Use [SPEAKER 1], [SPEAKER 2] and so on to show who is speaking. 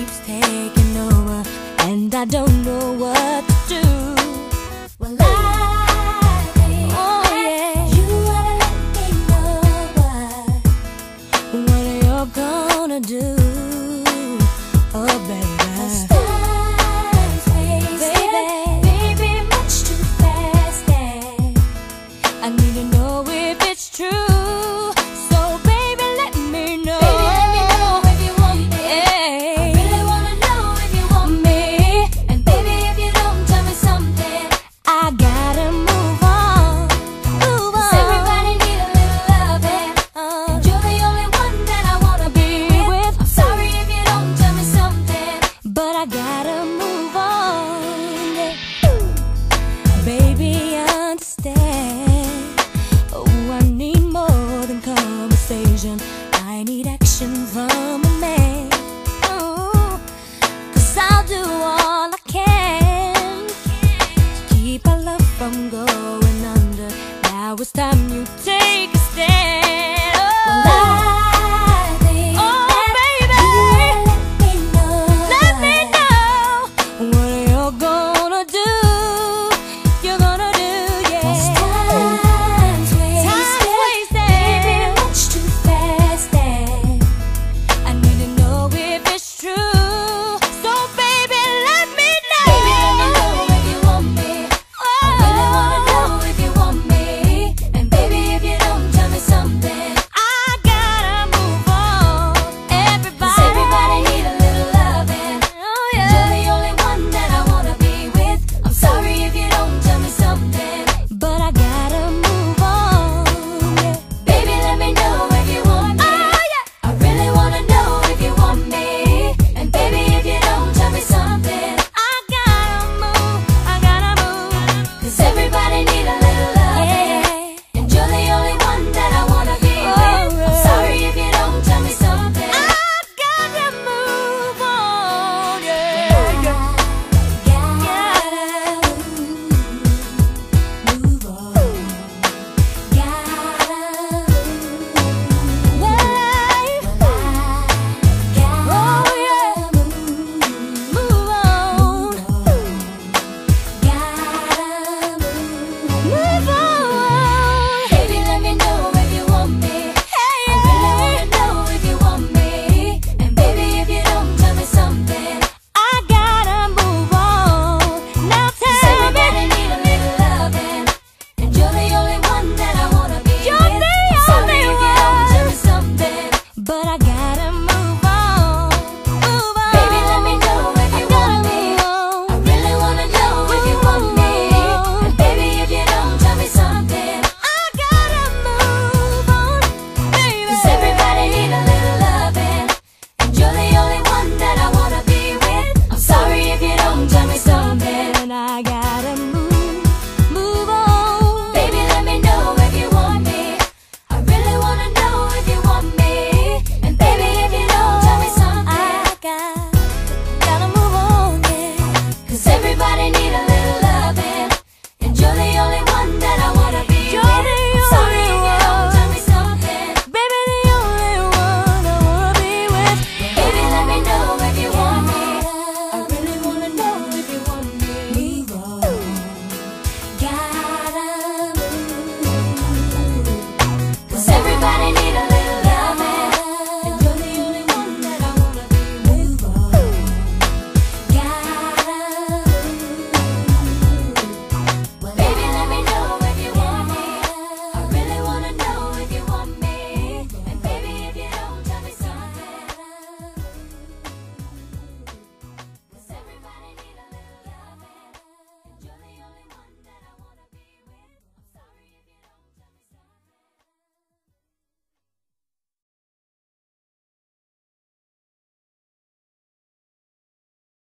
[SPEAKER 1] keeps taking I need action from a man. Oh, Cause I'll do all I can
[SPEAKER 2] to
[SPEAKER 1] Keep our love from going under. Now it's time you take a stand.
[SPEAKER 2] need a little love.